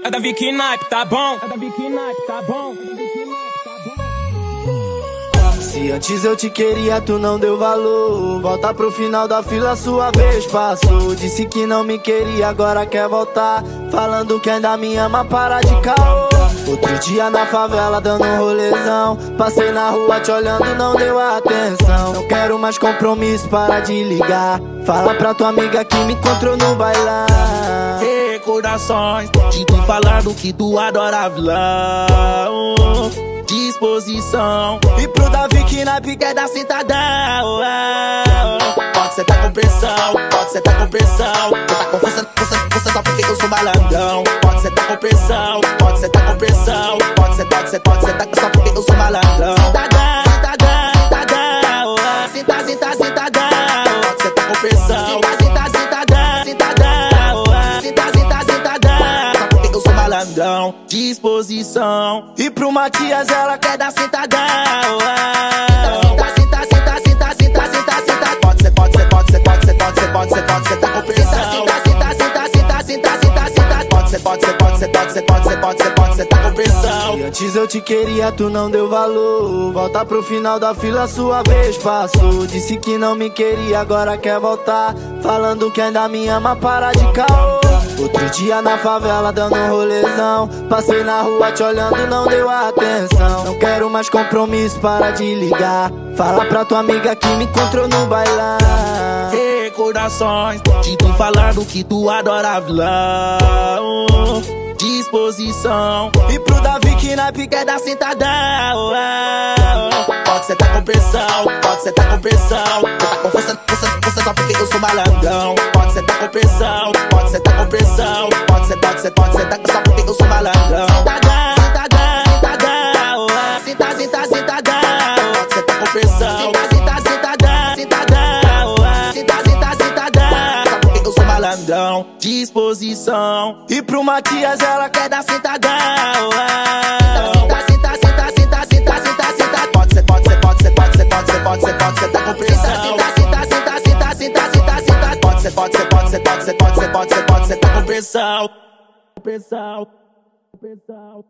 É da Vicky Naipe, tá bom? É da Vicky Naipe, tá bom? Se antes eu te queria, tu não deu valor. Volta pro final da fila, sua vez passou. Disse que não me queria, agora quer voltar. Falando que ainda me ama, para de caô. Outro dia na favela dando um rolezão. Passei na rua te olhando, não deu atenção. Não quero mais compromisso, para de ligar. Fala pra tua amiga que me encontrou no bailão. Recordações de tu falando que tu adora vilão. Disposição. E pro Davi que na pique é da sentadão. Pode ser tá com pressão, pode ser tá com pressão. Cê tá com força, força, força só porque eu sou malandrão. Pode ser tá com pressão, pode ser tá com pressão. Pode ser, pode ser, pode ser tá só porque eu sou malandrão. Sentadão, sentadão, sentadão. Senta, senta, malandrão. Disposição. E pro Matias ela quer dar sentadão. Senta, senta, senta, senta, senta, senta, senta. Pode ser, pode ser, pode ser, pode ser, pode ser, pode ser, pode ser, tá com pressão. Senta, senta, senta, senta, senta, senta, senta. Pode ser, pode ser, pode ser, pode ser, pode ser, pode ser, pode ser, tá com pressão. Se antes eu te queria, tu não deu valor. Volta pro final da fila, sua vez passou. Disse que não me queria, agora quer voltar. Falando que ainda me ama, para de caô. Outro dia na favela dando um rolezão. Passei na rua te olhando, não deu atenção. Não quero mais compromisso, para de ligar. Fala pra tua amiga que me encontrou no bailão. Recordações de tu falando que tu adora vilão. Disposição. E pro Davi que na pique é da sentadão. Pode ser tá com pressão, pode ser tá com pressão. Cê tá com força só porque eu sou malandrão. Pode ser tá com pressão, pode ser tá com pressão. Pode ser, pode ser, pode ser tá só porque eu sou malandrão. Sentadão, sentadão, sentadão. Senta, senta, sentadão. Pode ser tá com pressão. Senta, senta, sentadão, sentadão. Senta, senta, sentadão. Só porque eu sou malandrão. Disposição. E pro Matias ela quer dar. Senta, senta. Pode ser, pode ser, pode ser, pode ser, pode ser, pode ser, tá com pressão. Pressão. Pressão.